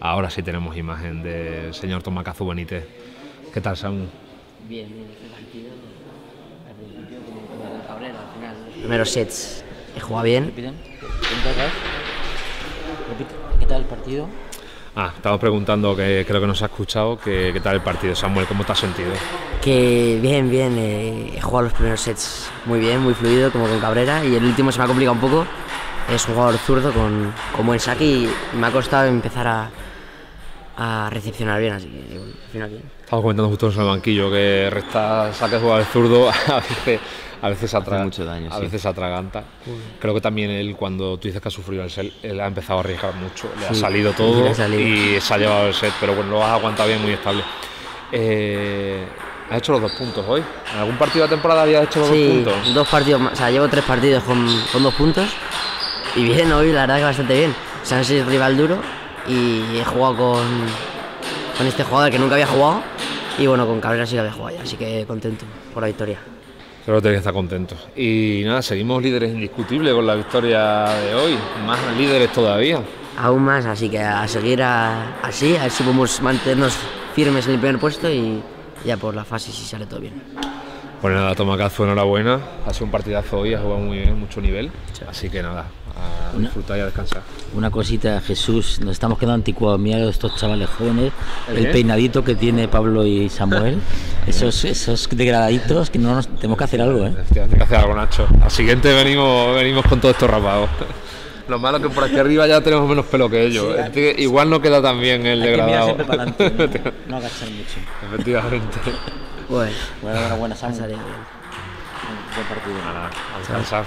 Ahora sí tenemos imagen del señor Tomacazu Benítez. ¿Qué tal, Samu? Bien, bien, partido. Al principio, como con Cabrera, al final. Primeros sets he jugado bien. ¿Qué tal el partido? Ah, estamos preguntando, que creo que nos ha escuchado, que, qué tal el partido. Samuel, ¿cómo te has sentido? Que bien, bien. eh, he jugado los primeros sets muy bien, muy fluido, como con Cabrera. Y el último se me ha complicado un poco. Es un jugador zurdo con, con buen saque y me ha costado empezar a, a recepcionar bien. Así que, bueno, al final bien. Estamos comentando justo en el banquillo que resta saque jugar el zurdo a veces, a veces atraga- mucho daño, a sí. veces atraganta. Creo que también él cuando tú dices que ha sufrido el set, él ha empezado a arriesgar mucho, le ha salido le todo ha salido. y se ha llevado el set, pero bueno, lo has aguantado bien, muy estable. Eh, has hecho los dos puntos hoy. ¿En algún partido de la temporada habías hecho los Sí, dos puntos? dos partidos más. O sea, llevo tres partidos con, con dos puntos. Y bien, hoy la verdad que bastante bien. Sánchez es rival duro y he jugado con, con este jugador que nunca había jugado. Y bueno, con Cabrera sí que había jugado ya, así que contento por la victoria. Creo que tenéis que estar contentos. Y nada, seguimos líderes indiscutibles con la victoria de hoy, más líderes todavía. Aún más, así que a seguir a- así, a ver si podemos mantenernos firmes en el primer puesto y ya por la fase si sale todo bien. Pues nada, Tomacazo, enhorabuena. Ha sido un partidazo hoy, ha jugado muy bien, mucho nivel. Así que nada, a disfrutar y a descansar. Una cosita, Jesús, nos estamos quedando anticuados. Mira estos chavales jóvenes, ¿El peinadito que tiene Pablo y Samuel, esos, esos degradaditos que no nos tenemos que hacer algo, ¿eh? Tienes que hacer algo, Nacho. Al siguiente venimos, venimos con todo esto rapado. Lo malo es que por aquí arriba ya tenemos menos pelo que ellos. Sí, Este igual no queda tan bien el Hay que mirar degradado. siempre para adelante, no, no agachar mucho. Efectivamente. Bueno, Bueno, enhorabuena, ha Samuel. salido bien. Buen partido. Nada, a descansar.